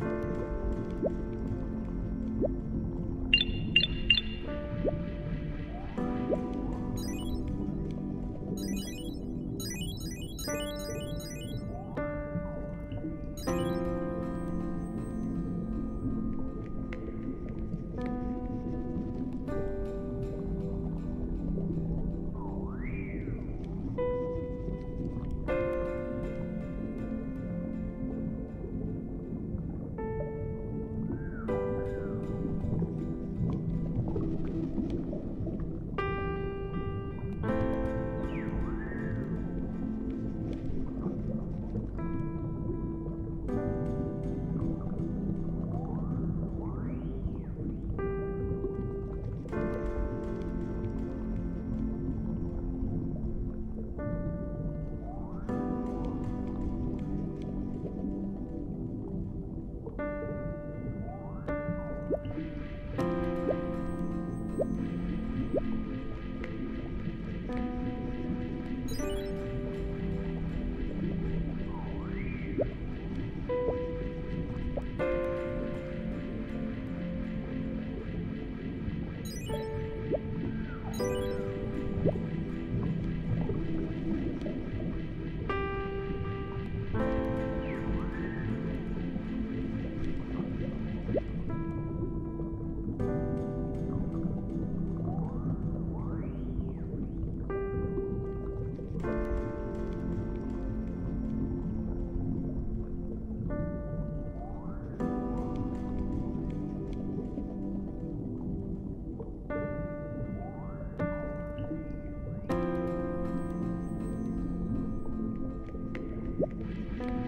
Bye. you